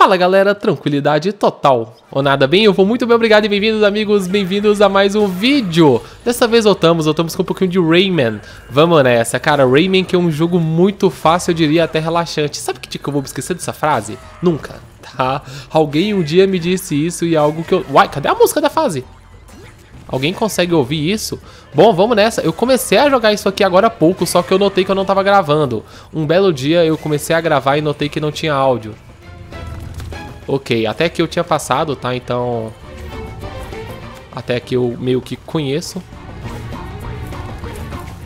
Fala galera, tranquilidade total. Ou nada bem? Eu vou muito bem, obrigado e bem-vindos amigos, bem-vindos a mais um vídeo. Dessa vez voltamos, voltamos com um pouquinho de Rayman. Vamos nessa, cara, Rayman que é um jogo muito fácil, eu diria até relaxante. Sabe que dia que eu vou esquecer dessa frase? Nunca, tá? Alguém um dia me disse isso e é algo que eu... Uai, cadê a música da fase? Alguém consegue ouvir isso? Bom, vamos nessa. Eu comecei a jogar isso aqui agora há pouco, só que eu notei que eu não estava gravando. Um belo dia eu comecei a gravar e notei que não tinha áudio. Ok, até que eu tinha passado, tá? Então... Até que eu meio que conheço.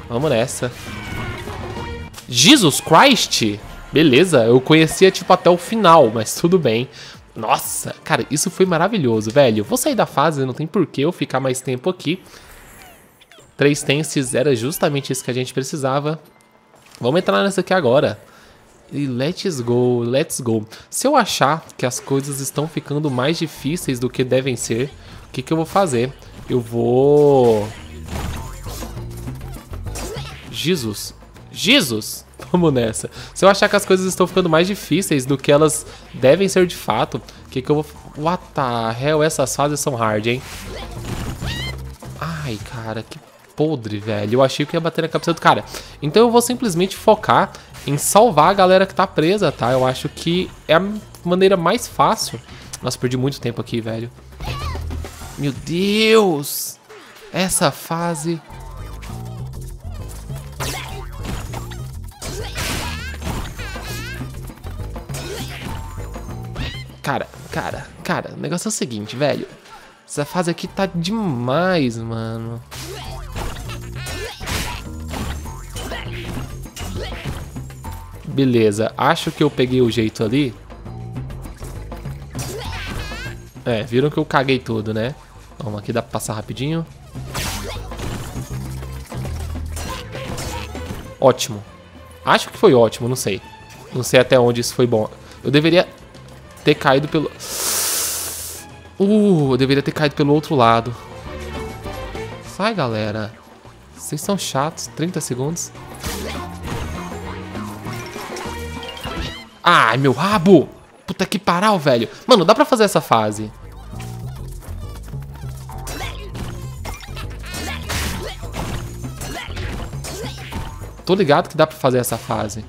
Vamos nessa. Jesus Christ! Beleza, eu conhecia tipo até o final, mas tudo bem. Nossa, cara, isso foi maravilhoso, velho. Vou sair da fase, não tem porquê eu ficar mais tempo aqui. Três tenses era justamente isso que a gente precisava. Vamos entrar nessa aqui agora. E let's go, let's go. Se eu achar que as coisas estão ficando mais difíceis do que devem ser, o que, que eu vou fazer? Eu vou... Jesus. Jesus! Vamos nessa. Se eu achar que as coisas estão ficando mais difíceis do que elas devem ser de fato, o que, que eu vou... What the hell? Essas fases são hard, hein? Ai, cara, que podre, velho. Eu achei que ia bater na cabeça do cara. Então eu vou simplesmente focar em salvar a galera que tá presa, tá? Eu acho que é a maneira mais fácil. Nossa, perdi muito tempo aqui, velho. Meu Deus! Essa fase... Cara, cara, cara, o negócio é o seguinte, velho. Essa fase aqui tá demais, mano. Beleza, acho que eu peguei o jeito ali. É, viram que eu caguei tudo, né? Vamos, aqui dá pra passar rapidinho. Ótimo. Acho que foi ótimo, não sei. Não sei até onde isso foi bom. Eu deveria ter caído pelo... Uh, eu deveria ter caído pelo outro lado. Sai, galera. Vocês são chatos. 30 segundos. Ai, meu rabo! Puta que paral, velho. Mano, dá pra fazer essa fase. Tô ligado que dá pra fazer essa fase.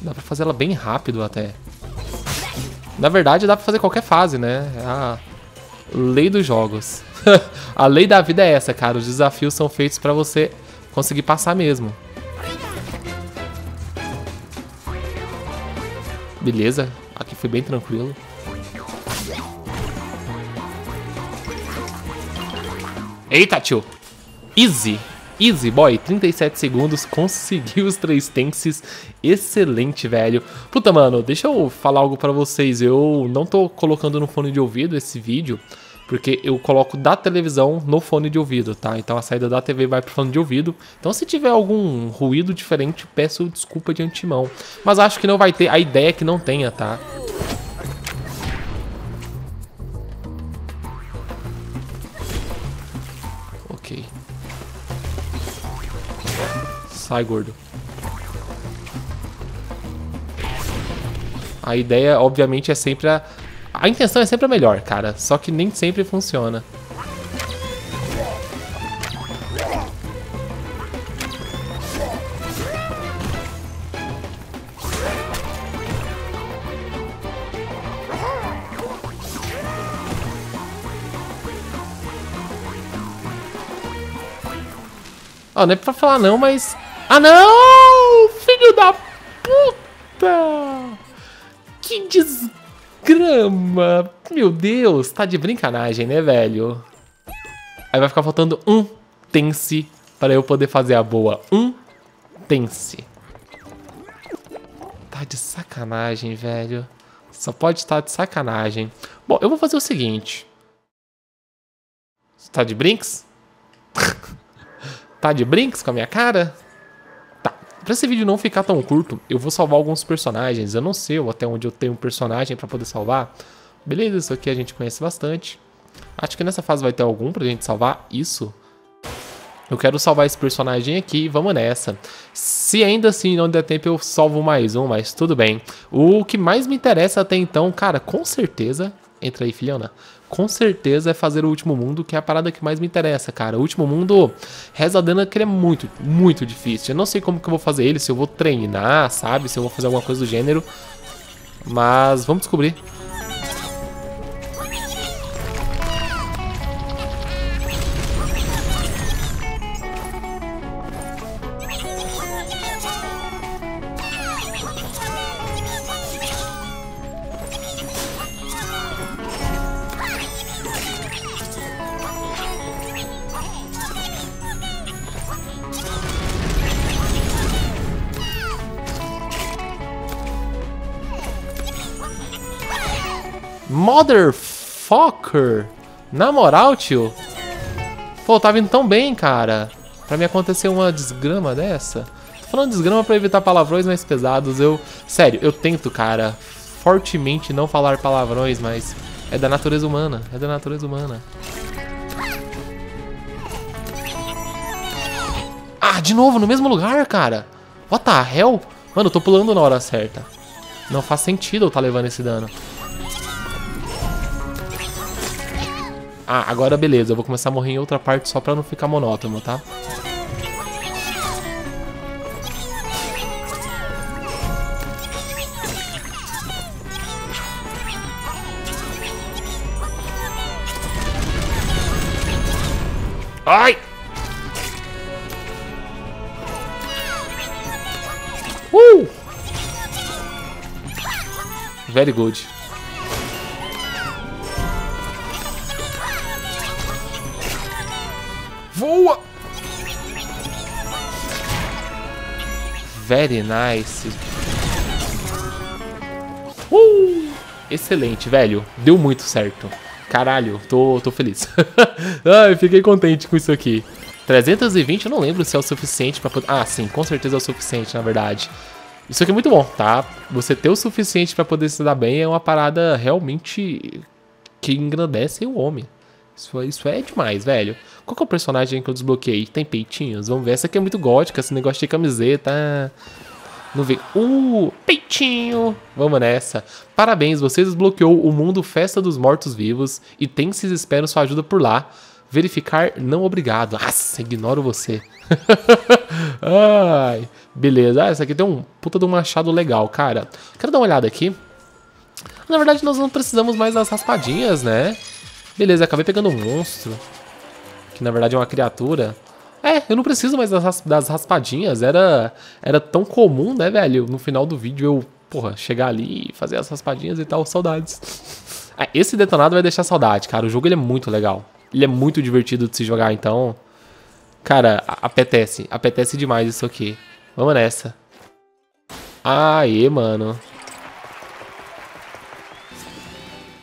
Dá pra fazer ela bem rápido até. Na verdade, dá pra fazer qualquer fase, né? É a lei dos jogos. a lei da vida é essa, cara. Os desafios são feitos pra você conseguir passar mesmo. Beleza, aqui foi bem tranquilo. Eita, tio. Easy. Easy, boy. 37 segundos. Conseguiu os três tenses. Excelente, velho. Puta, mano, deixa eu falar algo pra vocês. Eu não tô colocando no fone de ouvido esse vídeo porque eu coloco da televisão no fone de ouvido, tá? Então a saída da TV vai pro fone de ouvido. Então se tiver algum ruído diferente, peço desculpa de antemão. Mas acho que não vai ter, a ideia é que não tenha, tá? Ok. Sai, gordo. A ideia, obviamente, é sempre a a intenção é sempre a melhor, cara. Só que nem sempre funciona. Ó, oh, não é pra falar não, mas... Ah, não! Filho da puta! Que desgraça! Grama. Meu Deus, tá de brincanagem, né, velho? Aí vai ficar faltando um tense para eu poder fazer a boa. Um tense. Tá de sacanagem, velho. Só pode estar de sacanagem. Bom, eu vou fazer o seguinte. Tá de brinks? tá de brinks com a minha cara? Pra esse vídeo não ficar tão curto, eu vou salvar alguns personagens. Eu não sei até onde eu tenho um personagem pra poder salvar. Beleza, isso aqui a gente conhece bastante. Acho que nessa fase vai ter algum pra gente salvar. Isso. Eu quero salvar esse personagem aqui e vamos nessa. Se ainda assim não der tempo, eu salvo mais um, mas tudo bem. O que mais me interessa até então, cara, com certeza... Entra aí, filhona. Com certeza é fazer o último mundo, que é a parada que mais me interessa, cara. O último mundo, reza dana que ele é muito, muito difícil. Eu não sei como que eu vou fazer ele, se eu vou treinar, sabe? Se eu vou fazer alguma coisa do gênero. Mas vamos descobrir. Motherfucker! Na moral, tio? Pô, tá vindo tão bem, cara. Pra me acontecer uma desgrama dessa. Tô falando desgrama pra evitar palavrões mais pesados. Eu, sério, eu tento, cara, fortemente não falar palavrões, mas é da natureza humana. É da natureza humana. Ah, de novo, no mesmo lugar, cara. What the hell? Mano, eu tô pulando na hora certa. Não faz sentido eu tá levando esse dano. Ah, agora beleza, eu vou começar a morrer em outra parte só pra não ficar monótono, tá? Ai! Uh! Very good. Voa! Very nice. Uh! Excelente, velho. Deu muito certo. Caralho, tô, tô feliz. Ai, fiquei contente com isso aqui. 320 eu não lembro se é o suficiente pra poder... Ah, sim, com certeza é o suficiente, na verdade. Isso aqui é muito bom, tá? Você ter o suficiente pra poder se dar bem é uma parada realmente que engrandece o homem. Isso, isso é demais, velho. Qual que é o personagem que eu desbloqueei? Tem peitinhos? Vamos ver. Essa aqui é muito gótica, esse negócio de camiseta. Não vê. Uh, peitinho. Vamos nessa. Parabéns, você desbloqueou o mundo Festa dos Mortos-Vivos e tem se espero sua ajuda por lá. Verificar não obrigado. Nossa, ignoro você. Ai, beleza. Ah, essa aqui tem um puta de um machado legal, cara. Quero dar uma olhada aqui. Na verdade, nós não precisamos mais das raspadinhas, né? Beleza, acabei pegando um monstro. Que na verdade é uma criatura. É, eu não preciso mais das, das raspadinhas. Era, era tão comum, né, velho? No final do vídeo eu, porra, chegar ali e fazer as raspadinhas e tal. Saudades. É, esse detonado vai deixar saudade, cara. O jogo ele é muito legal. Ele é muito divertido de se jogar, então... Cara, apetece. Apetece demais isso aqui. Vamos nessa. Aê, mano.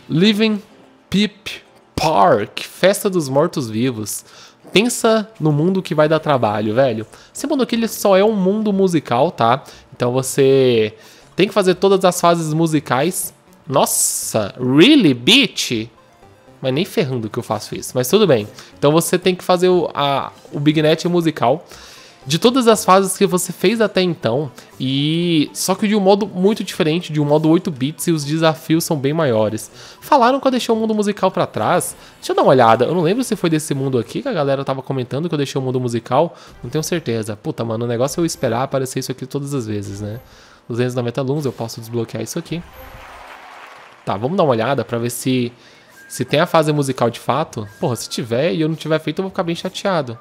Living Peep Park, Festa dos Mortos-Vivos. Pensa no mundo que vai dar trabalho, velho. Esse mundo aqui ele só é um mundo musical, tá? Então você tem que fazer todas as fases musicais. Nossa, really, bitch? Mas nem ferrando que eu faço isso, mas tudo bem. Então você tem que fazer o, a, o Big Net musical de todas as fases que você fez até então, e só que de um modo muito diferente, de um modo 8 bits e os desafios são bem maiores. Falaram que eu deixei o mundo musical para trás. Deixa eu dar uma olhada. Eu não lembro se foi desse mundo aqui que a galera tava comentando que eu deixei o mundo musical, não tenho certeza. Puta, mano, o negócio é eu esperar aparecer isso aqui todas as vezes, né? 290 luns, eu posso desbloquear isso aqui. Tá, vamos dar uma olhada para ver se se tem a fase musical de fato. Porra, se tiver e eu não tiver feito, eu vou ficar bem chateado.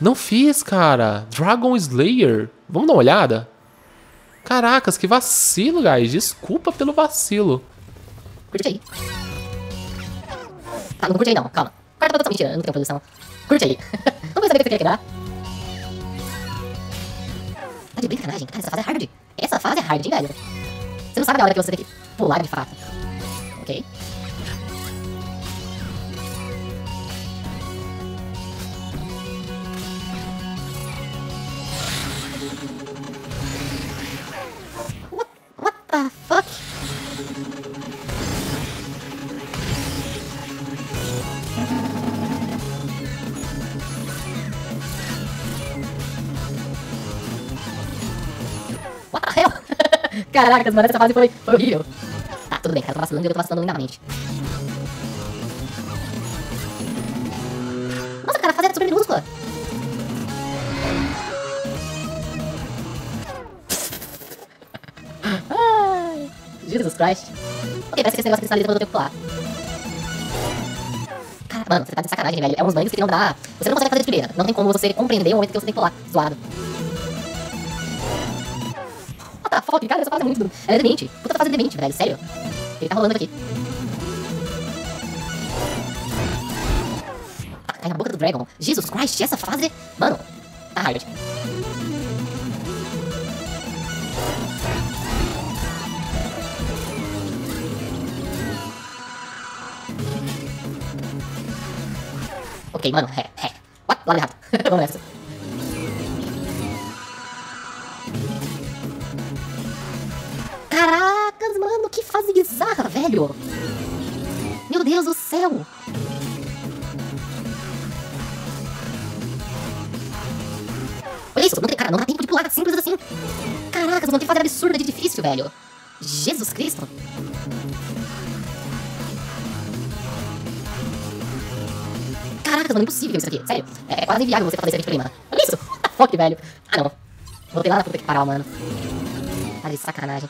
Não fiz, cara. Dragon Slayer. Vamos dar uma olhada? Caracas, que vacilo, guys. Desculpa pelo vacilo. Curte aí. Tá, não curte aí não, calma. Corta produção, mentira, não tem produção. Curte aí. não vai saber o que você quer quebrar. Tá de brincadeira, cara, essa fase é hard. Essa fase é hard, hein, velho. Você não sabe a hora que você tem que pular de fato. Ok. Caracas, mano, essa fase foi, foi horrível. Tá, tudo bem, cara, eu tô vacilando e eu tô vacilando lindamente. Nossa, cara, a fase era super minúscula. Jesus Christ. Ok, parece que esse negócio cristaliza quando eu tenho que pular. Cara, mano, você tá de sacanagem, velho. É uns banhos que não dá. Você não consegue fazer de primeira. Não tem como você compreender o momento que você tem que pular. Zoado. What the fuck, cara, essa fase é muito... Ela é demente. Puta fase demente, velho. Sério. Ele tá rolando aqui. Ah, cai na boca do Dragon. Jesus Christ, essa fase... Mano, tá hard. Ok, mano, é, é. What? Lado errado. Vamos nessa. Meu Deus do céu. Olha isso, não tem, cara, não dá tempo de pular, simples assim. Caracas, mano, que fase absurda de difícil, velho. Jesus Cristo. Caraca, mano, impossível isso aqui. Sério. É, é quase inviável você fazer isso aqui de prima. Olha isso. What the fuck, velho. Ah, não. Voltei lá na puta que parar, mano. Tá de sacanagem.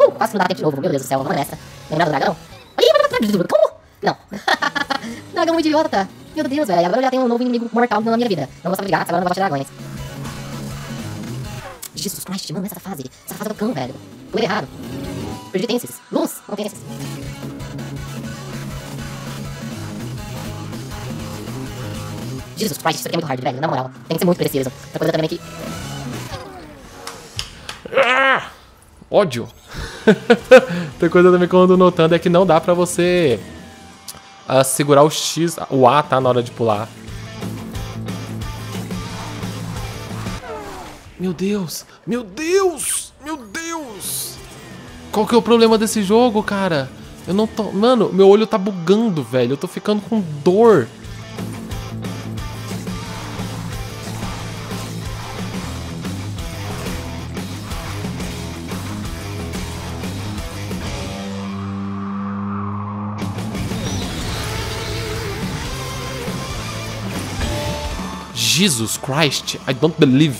Uh, quase que não dá tempo de novo. Meu Deus do céu, vamos nessa. Lembrar do dragão? Como? Não. dragão muito idiota. Meu Deus, velho. Agora eu já tenho um novo inimigo mortal na minha vida. Não gostava de gatos, agora não gosto de dragões. Jesus Christ, mano, essa fase. Essa fase é do cão, velho. Pulei errado. Perdi tenses. Luz, não tem esses. Jesus Christ, isso aqui é muito hard, velho. Na moral, tem que ser muito preciso. Outra coisa também que. Ah! Ódio. Outra coisa também que eu ando notando é que não dá pra você uh, segurar o X, o A, tá? Na hora de pular. Meu Deus! Meu Deus! Meu Deus! Qual que é o problema desse jogo, cara? Eu não tô... Mano, meu olho tá bugando, velho. Eu tô ficando com dor. Jesus Christ, I don't believe.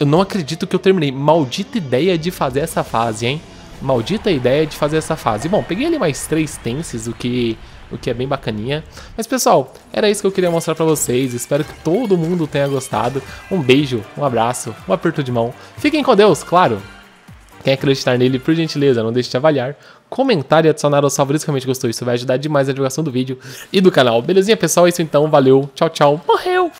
Eu não acredito que eu terminei. Maldita ideia de fazer essa fase, hein? Maldita ideia de fazer essa fase. Bom, peguei ali mais três tenses, o que, o que é bem bacaninha. Mas, pessoal, era isso que eu queria mostrar pra vocês. Espero que todo mundo tenha gostado. Um beijo, um abraço, um aperto de mão. Fiquem com Deus, claro. Quem acreditar nele, por gentileza, não deixe de avaliar, comentar e adicionar aos favoritos que realmente gostou. Isso vai ajudar demais a divulgação do vídeo e do canal. Belezinha, pessoal? É isso então. Valeu. Tchau, tchau. Morreu!